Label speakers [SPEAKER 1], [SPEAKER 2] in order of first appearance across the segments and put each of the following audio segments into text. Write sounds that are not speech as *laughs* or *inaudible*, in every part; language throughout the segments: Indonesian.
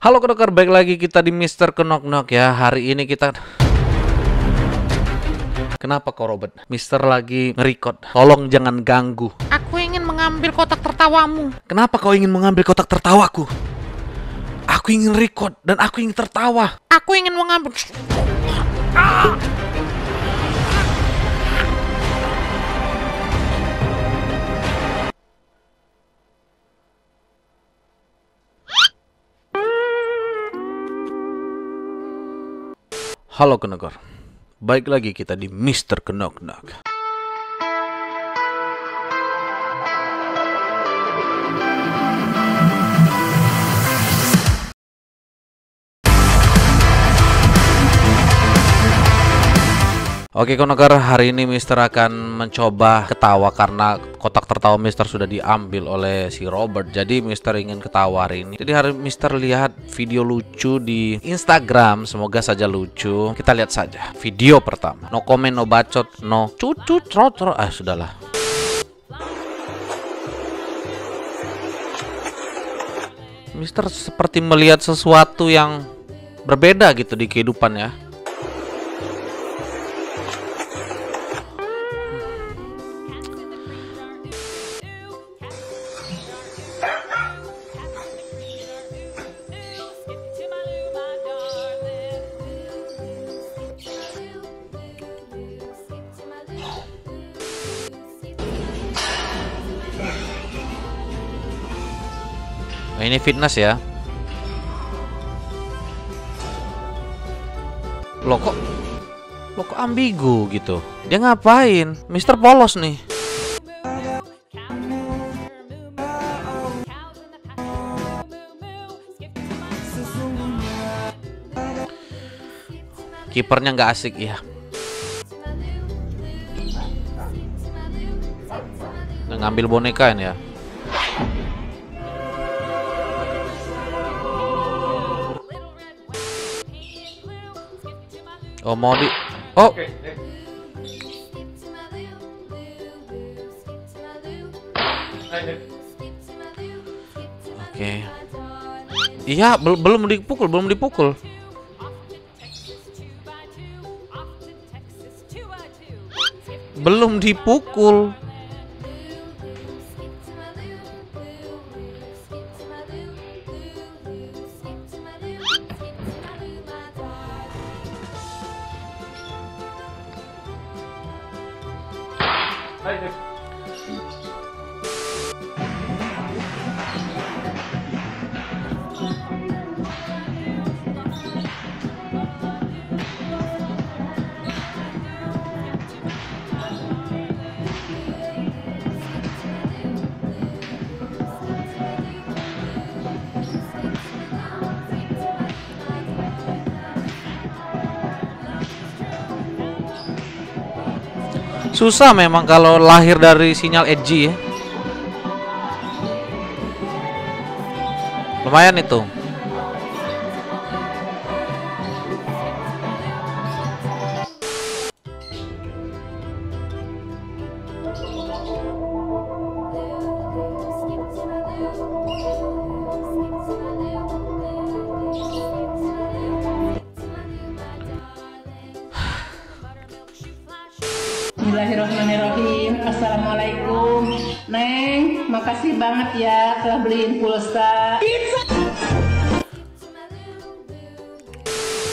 [SPEAKER 1] Halo kedokter, baik lagi kita di Mister Kenok Nok ya. Hari ini kita Kenapa kau Robert? Mister lagi ngerekod. Tolong jangan ganggu.
[SPEAKER 2] Aku ingin mengambil kotak tertawamu.
[SPEAKER 1] Kenapa kau ingin mengambil kotak tertawaku? Aku ingin record dan aku ingin tertawa.
[SPEAKER 2] Aku ingin mengambil.
[SPEAKER 1] Halo Kenogor. Baik lagi kita di Mister Kenok Nok. Oke Konogor, hari ini Mister akan mencoba ketawa karena kotak tertawa Mister sudah diambil oleh si Robert. Jadi Mister ingin ketawa hari ini. Jadi hari Mister lihat video lucu di Instagram, semoga saja lucu. Kita lihat saja. Video pertama. No comment, no bacot, no cucu trot Ah, sudahlah. Mister seperti melihat sesuatu yang berbeda gitu di kehidupan ya. Ini fitness ya. Loh kok Loh kok ambigu gitu? Dia ngapain? Mister polos nih. Kipernya nggak asik ya. Ngambil boneka ini ya. Oh mau di Oh. Oke. Iya bel belum dipukul belum dipukul. Belum dipukul 哎以 Susah memang kalau lahir dari sinyal edgy ya. Lumayan itu.
[SPEAKER 3] Bismillahirrahmanirrahim Assalamualaikum Neng, makasih banget ya telah beliin pulsa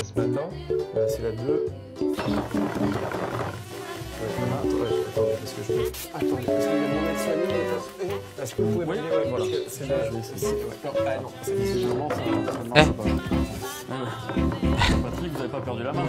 [SPEAKER 4] Ce matin, c'est la 2. Ouais, voilà. Attends, ouais, attendez, parce que je vais. Attendez, parce qu'il y a mon médecin, il est là. Eh, Est-ce que vous pouvez me dire, ouais, voilà. C'est là, je vais essayer. c'est- ouais. Non, ah, non, c'est visiblement, ça, ça ne marche
[SPEAKER 1] Eh.
[SPEAKER 4] pas.
[SPEAKER 5] Patrick, vous n'avez pas perdu la main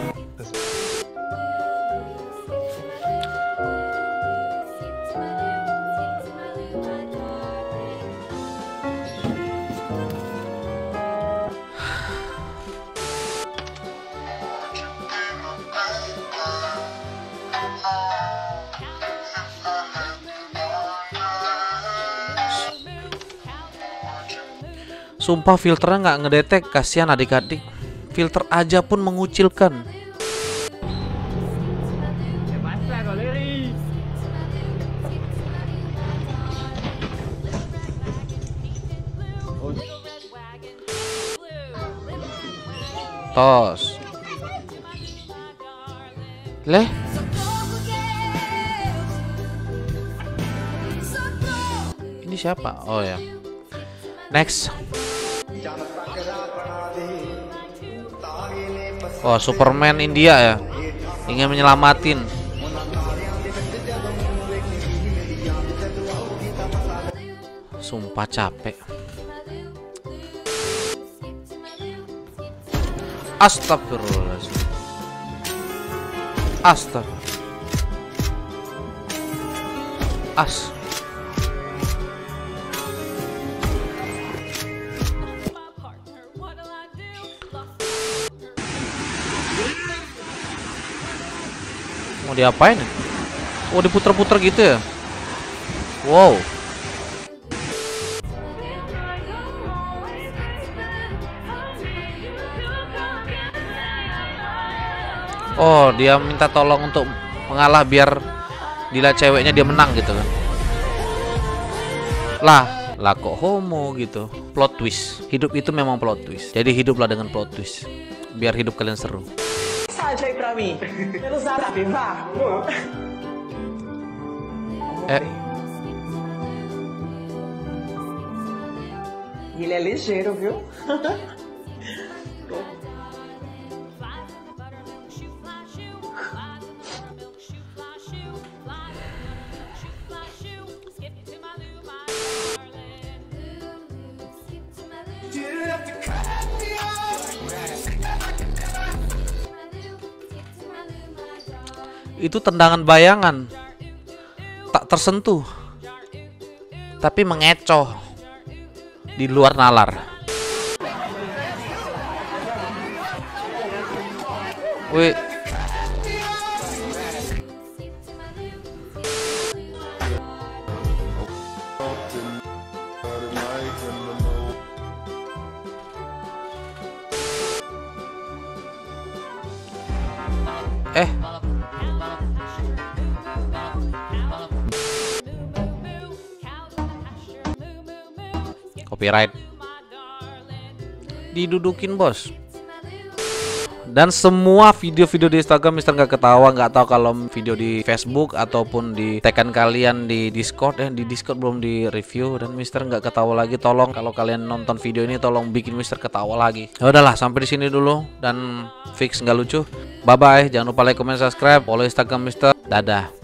[SPEAKER 1] Sumpah filternya nggak ngedetek, kasihan adik-adik. Filter aja pun mengucilkan. tos. Leh, ini siapa? Oh ya. Next. Oh, Superman India ya. Ingin menyelamatin. Sumpah capek. Astagfirullahaladzim. Astag. As. Mau diapain? Oh diputer-puter gitu ya? Wow. Oh dia minta tolong untuk mengalah biar dila ceweknya dia menang gitu kan? Lah, lah kok homo gitu? Plot twist. Hidup itu memang plot twist. Jadi hiduplah dengan plot twist. Biar hidup kalian seru.
[SPEAKER 5] Mensagem aí pra mim. Pelo zap, vá.
[SPEAKER 1] Eh,
[SPEAKER 5] E ele é ligeiro, viu? *laughs*
[SPEAKER 1] itu tendangan bayangan. Tak tersentuh. Tapi mengecoh. Di luar nalar. Wih Eh copyright. Didudukin bos. Dan semua video-video di Instagram Mister nggak ketawa nggak tahu kalau video di Facebook ataupun di tekan kalian di Discord eh di Discord belum di review dan Mister nggak ketawa lagi tolong kalau kalian nonton video ini tolong bikin Mister ketawa lagi. Ya udahlah sampai di sini dulu. Dan fix nggak lucu. Bye bye jangan lupa like comment subscribe. Follow Instagram Mister. Dadah